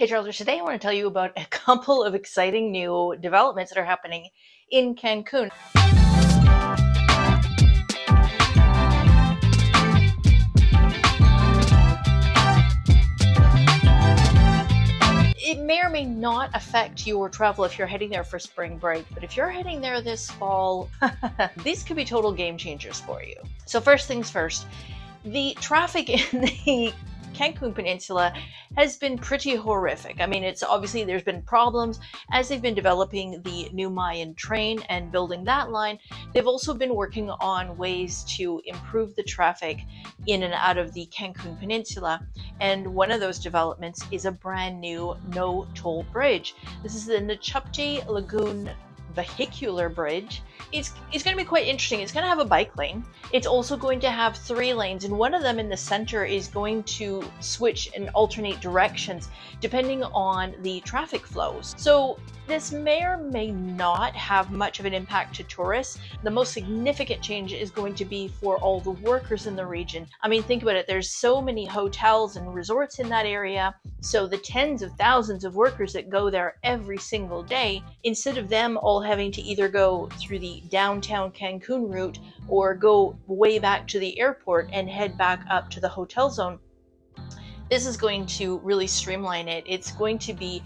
Hey Travelers, today I want to tell you about a couple of exciting new developments that are happening in Cancun. It may or may not affect your travel if you're heading there for spring break, but if you're heading there this fall, these could be total game changers for you. So, first things first, the traffic in the Cancun Peninsula has been pretty horrific. I mean, it's obviously there's been problems as they've been developing the new Mayan train and building that line. They've also been working on ways to improve the traffic in and out of the Cancun Peninsula. And one of those developments is a brand new no toll bridge. This is the Nichupte Lagoon vehicular bridge. It's, it's going to be quite interesting. It's going to have a bike lane. It's also going to have three lanes, and one of them in the center is going to switch and alternate directions depending on the traffic flows. So this may or may not have much of an impact to tourists. The most significant change is going to be for all the workers in the region. I mean, think about it. There's so many hotels and resorts in that area. So the tens of thousands of workers that go there every single day, instead of them all having to either go through the downtown Cancun route or go way back to the airport and head back up to the hotel zone, this is going to really streamline it. It's going to be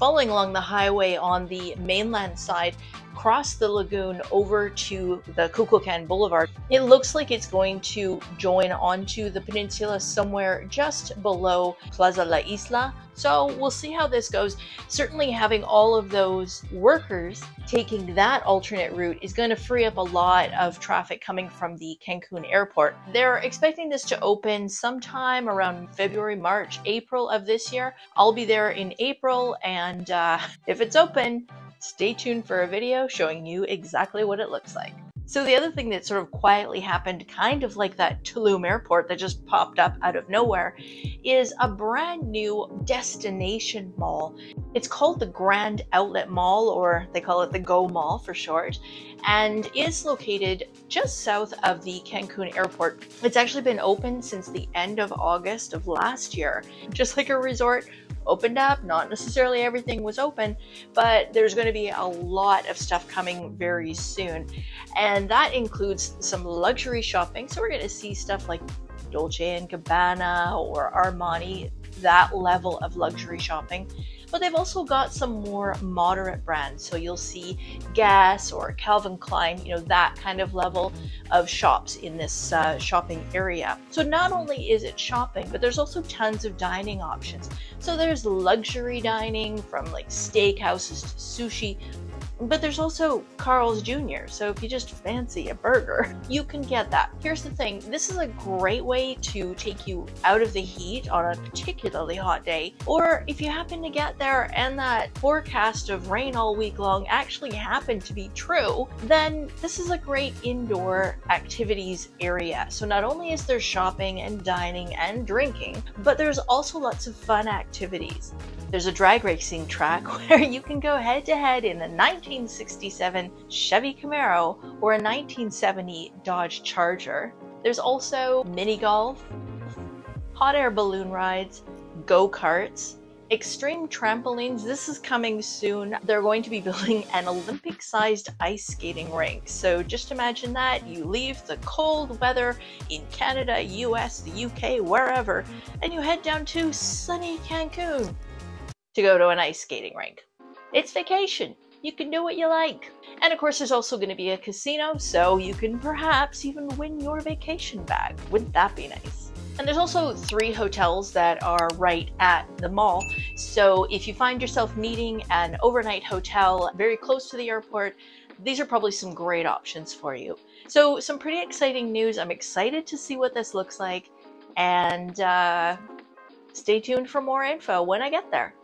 following along the highway on the mainland side cross the lagoon over to the Kukulkan Boulevard. It looks like it's going to join onto the peninsula somewhere just below Plaza La Isla. So we'll see how this goes. Certainly having all of those workers taking that alternate route is going to free up a lot of traffic coming from the Cancun airport. They're expecting this to open sometime around February, March, April of this year. I'll be there in April and uh, if it's open, Stay tuned for a video showing you exactly what it looks like. So the other thing that sort of quietly happened, kind of like that Tulum airport that just popped up out of nowhere, is a brand new destination mall. It's called the Grand Outlet Mall, or they call it the Go Mall for short, and is located just south of the Cancun airport. It's actually been open since the end of August of last year. Just like a resort, opened up. Not necessarily everything was open, but there's going to be a lot of stuff coming very soon. And that includes some luxury shopping. So we're going to see stuff like Dolce and Gabbana or Armani, that level of luxury shopping but they've also got some more moderate brands. So you'll see Guess or Calvin Klein, you know, that kind of level of shops in this uh, shopping area. So not only is it shopping, but there's also tons of dining options. So there's luxury dining from like steakhouses to sushi, but there's also Carl's Jr., so if you just fancy a burger, you can get that. Here's the thing this is a great way to take you out of the heat on a particularly hot day, or if you happen to get there and that forecast of rain all week long actually happened to be true, then this is a great indoor activities area. So not only is there shopping and dining and drinking, but there's also lots of fun activities. There's a drag racing track where you can go head to head in a 1967 Chevy Camaro or a 1970 Dodge Charger. There's also mini golf, hot air balloon rides, go karts, extreme trampolines. This is coming soon. They're going to be building an Olympic sized ice skating rink. So just imagine that you leave the cold weather in Canada, US, the UK, wherever, and you head down to sunny Cancun to go to an ice skating rink. It's vacation. You can do what you like. And of course, there's also going to be a casino, so you can perhaps even win your vacation back. Wouldn't that be nice? And there's also three hotels that are right at the mall. So if you find yourself needing an overnight hotel very close to the airport, these are probably some great options for you. So some pretty exciting news. I'm excited to see what this looks like. And uh, stay tuned for more info when I get there.